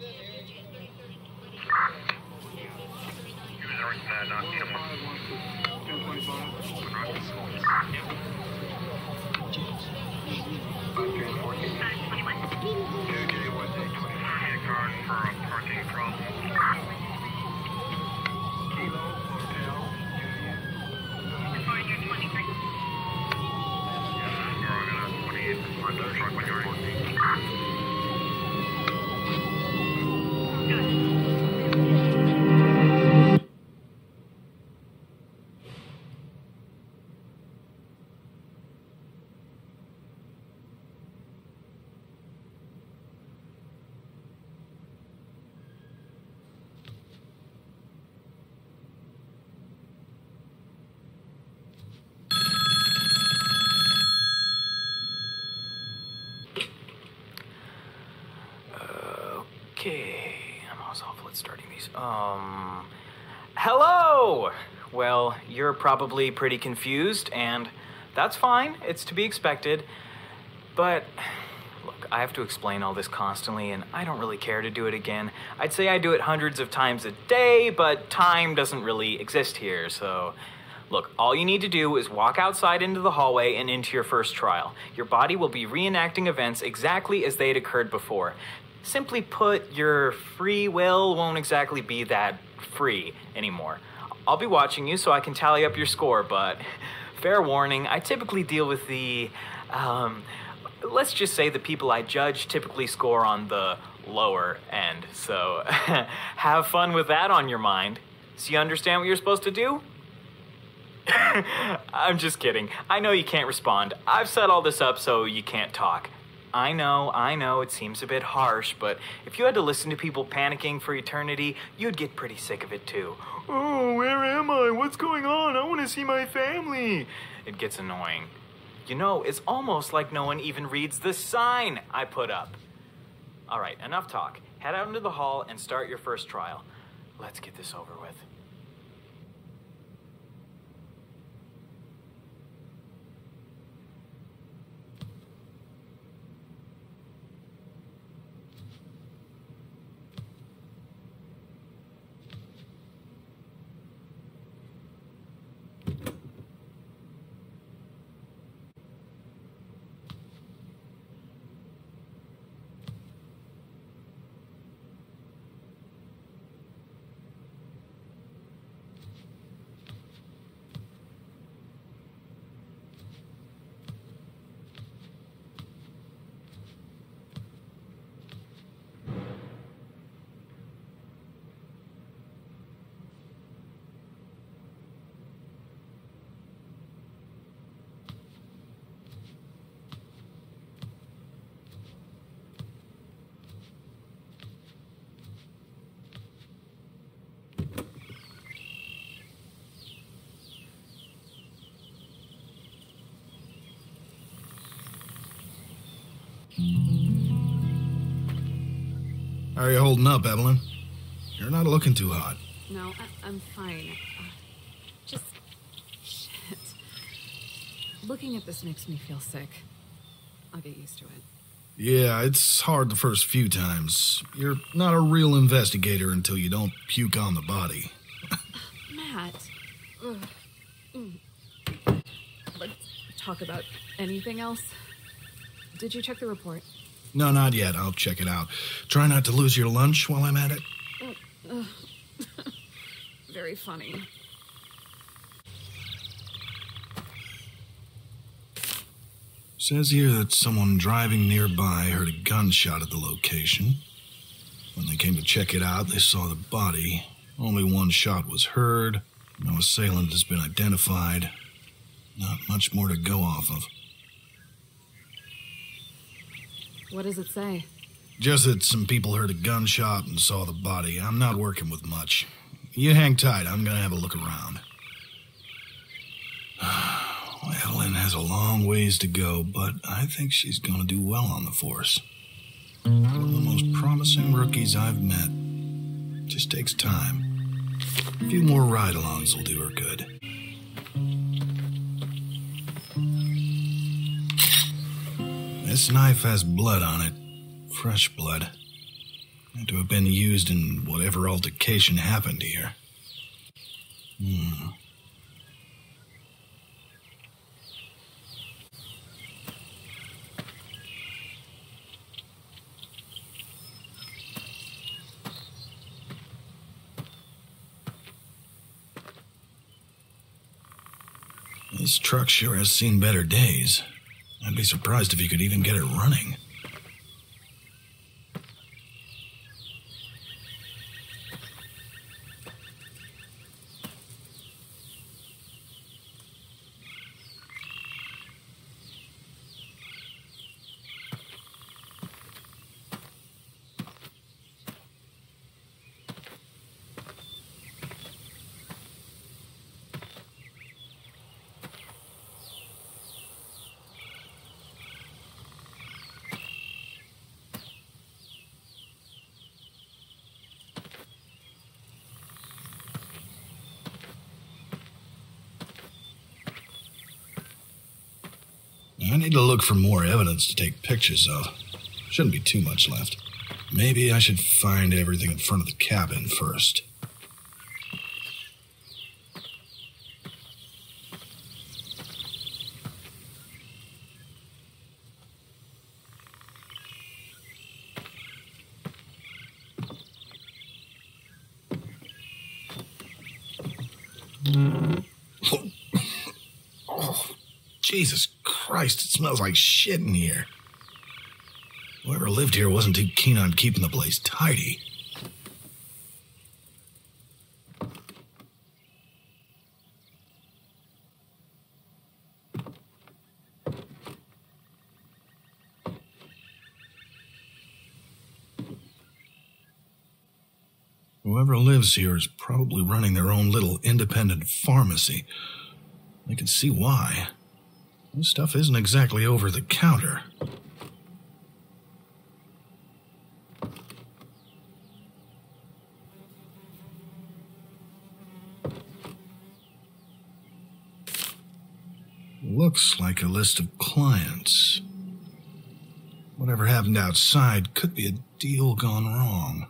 Okay, Um, hello. Well, you're probably pretty confused, and that's fine. It's to be expected. But look, I have to explain all this constantly, and I don't really care to do it again. I'd say I do it hundreds of times a day, but time doesn't really exist here, so. Look, all you need to do is walk outside into the hallway and into your first trial. Your body will be reenacting events exactly as they had occurred before. Simply put, your free will won't exactly be that free anymore. I'll be watching you so I can tally up your score, but fair warning, I typically deal with the, um, let's just say the people I judge typically score on the lower end. So have fun with that on your mind. So you understand what you're supposed to do? I'm just kidding. I know you can't respond. I've set all this up so you can't talk. I know, I know, it seems a bit harsh, but if you had to listen to people panicking for eternity, you'd get pretty sick of it too. Oh, where am I? What's going on? I want to see my family. It gets annoying. You know, it's almost like no one even reads the sign I put up. All right, enough talk. Head out into the hall and start your first trial. Let's get this over with. How are you holding up, Evelyn? You're not looking too hot. No, I, am fine. Uh, just. shit. Looking at this makes me feel sick. I'll get used to it. Yeah, it's hard the first few times. You're not a real investigator until you don't puke on the body. Matt. Mm. Let's talk about anything else. Did you check the report? No, not yet. I'll check it out. Try not to lose your lunch while I'm at it. Very funny. Says here that someone driving nearby heard a gunshot at the location. When they came to check it out, they saw the body. Only one shot was heard. No assailant has been identified. Not much more to go off of. What does it say? Just that some people heard a gunshot and saw the body. I'm not working with much. You hang tight. I'm gonna have a look around. Ellen has a long ways to go, but I think she's gonna do well on the force. One of the most promising rookies I've met. Just takes time. A few more ride alongs will do her good. This knife has blood on it. Fresh blood. Had to have been used in whatever altercation happened here. Hmm. This truck sure has seen better days. Be surprised if you could even get it running. I need to look for more evidence to take pictures of. Shouldn't be too much left. Maybe I should find everything in front of the cabin first. Hmm. Oh. oh, Jesus Christ, it smells like shit in here. Whoever lived here wasn't too keen on keeping the place tidy. Whoever lives here is probably running their own little independent pharmacy. I can see why. This stuff isn't exactly over the counter. Looks like a list of clients. Whatever happened outside could be a deal gone wrong.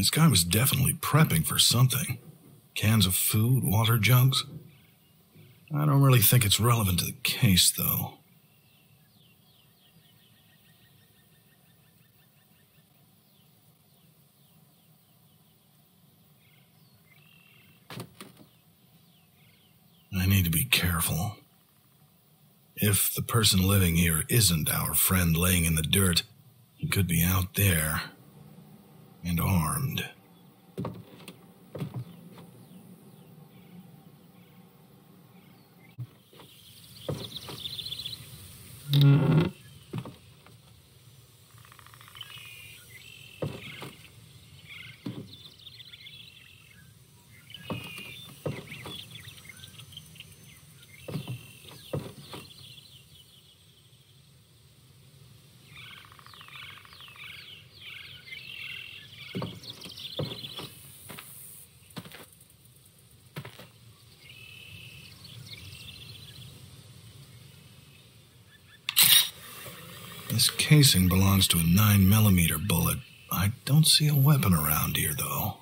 This guy was definitely prepping for something. Cans of food, water jugs. I don't really think it's relevant to the case, though. I need to be careful. If the person living here isn't our friend laying in the dirt, he could be out there and armed. Hmm. This casing belongs to a 9mm bullet. I don't see a weapon around here, though.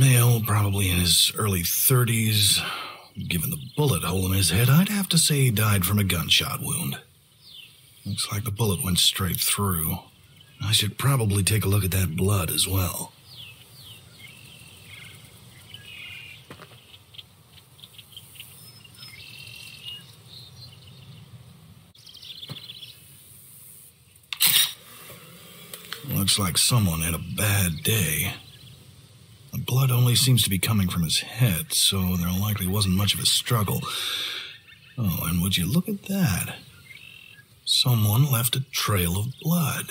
Male, probably in his early 30s. Given the bullet hole in his head, I'd have to say he died from a gunshot wound. Looks like the bullet went straight through. I should probably take a look at that blood as well. Looks like someone had a bad day. Blood only seems to be coming from his head, so there likely wasn't much of a struggle. Oh, and would you look at that? Someone left a trail of blood.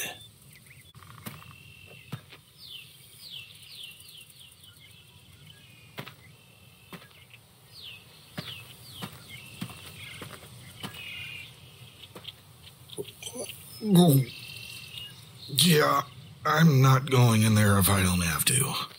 Yeah, I'm not going in there if I don't have to.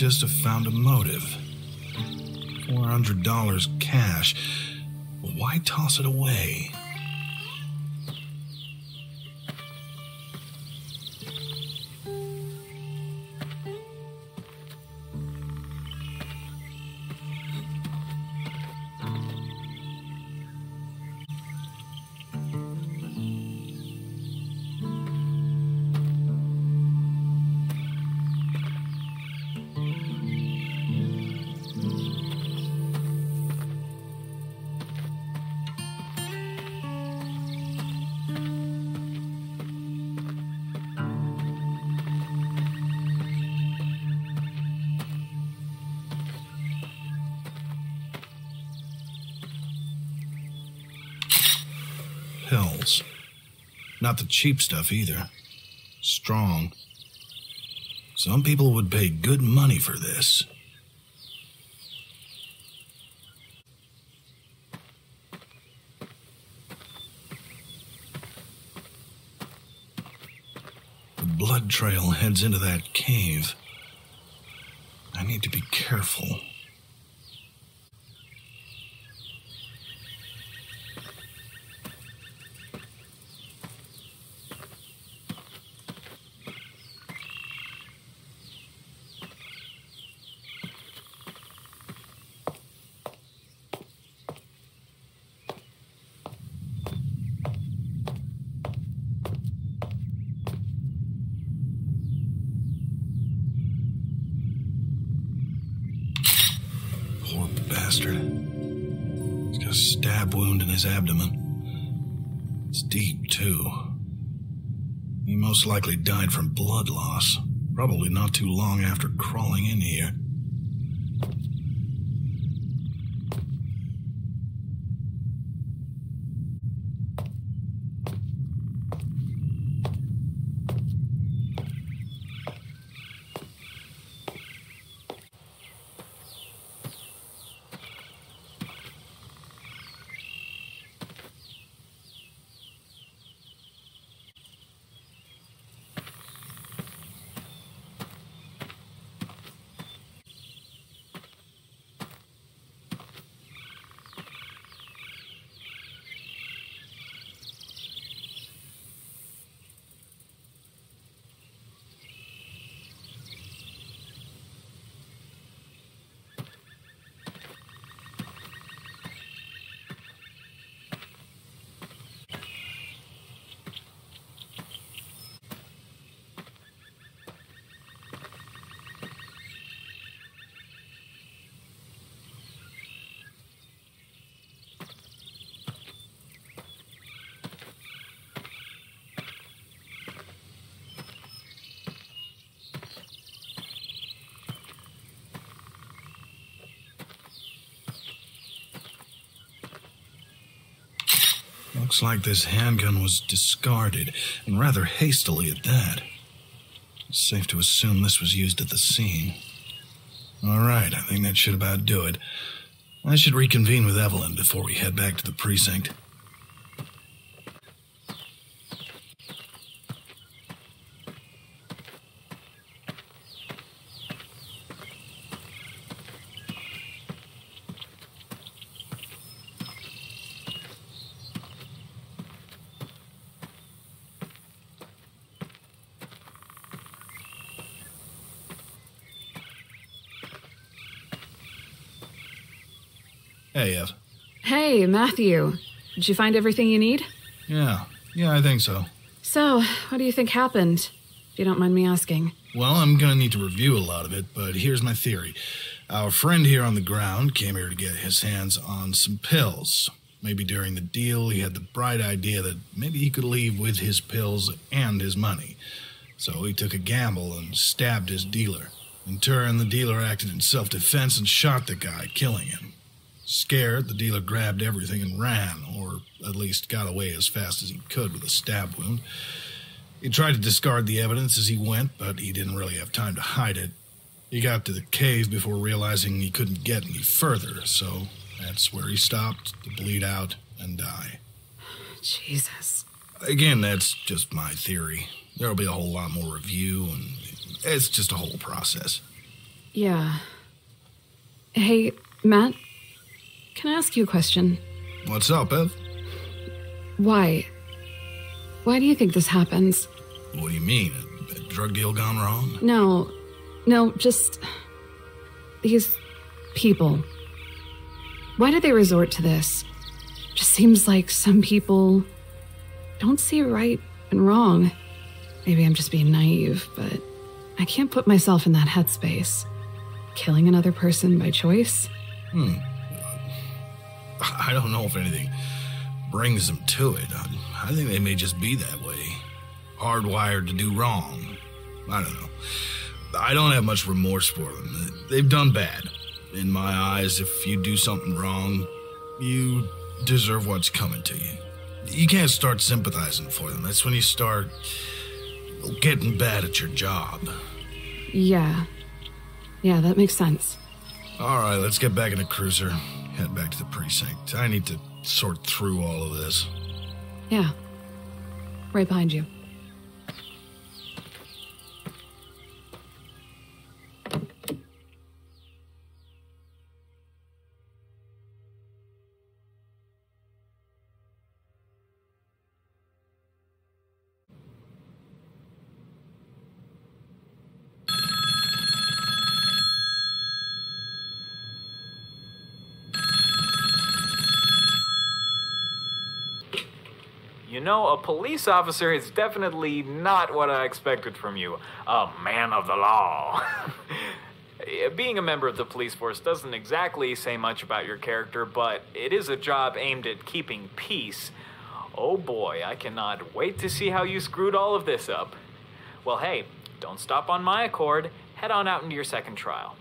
Just have found a motive. $400 cash. Why toss it away? Not the cheap stuff either. Strong. Some people would pay good money for this. The blood trail heads into that cave. I need to be careful. Bastard. He's got a stab wound in his abdomen. It's deep, too. He most likely died from blood loss. Probably not too long after crawling in here. Looks like this handgun was discarded, and rather hastily at that. It's safe to assume this was used at the scene. All right, I think that should about do it. I should reconvene with Evelyn before we head back to the precinct. Hey, Ev. Hey, Matthew. Did you find everything you need? Yeah, yeah, I think so. So, what do you think happened? If you don't mind me asking. Well, I'm gonna need to review a lot of it, but here's my theory. Our friend here on the ground came here to get his hands on some pills. Maybe during the deal, he had the bright idea that maybe he could leave with his pills and his money. So he took a gamble and stabbed his dealer. In turn, the dealer acted in self defense and shot the guy, killing him. Scared, the dealer grabbed everything and ran, or at least got away as fast as he could with a stab wound. He tried to discard the evidence as he went, but he didn't really have time to hide it. He got to the cave before realizing he couldn't get any further, so that's where he stopped to bleed out and die. Jesus. Again, that's just my theory. There'll be a whole lot more review, and it's just a whole process. Yeah. Hey, Matt, can I ask you a question? What's up, Ev? Why? Why do you think this happens? What do you mean? A, a drug deal gone wrong? No, no, just. These people. Why do they resort to this? Just seems like some people don't see right and wrong. Maybe I'm just being naive, but I can't put myself in that headspace. Killing another person by choice? Hmm. I don't know if anything brings them to it. I, I think they may just be that way. Hardwired to do wrong. I don't know. I don't have much remorse for them. They've done bad. In my eyes, if you do something wrong, you deserve what's coming to you. You can't start sympathizing for them. That's when you start getting bad at your job. Yeah. Yeah, that makes sense. All right, let's get back in the cruiser. Head back to the precinct. I need to sort through all of this. Yeah. Right behind you. You know, a police officer is definitely not what I expected from you. A man of the law. Being a member of the police force doesn't exactly say much about your character, but it is a job aimed at keeping peace. Oh boy, I cannot wait to see how you screwed all of this up. Well, hey, don't stop on my accord. Head on out into your second trial.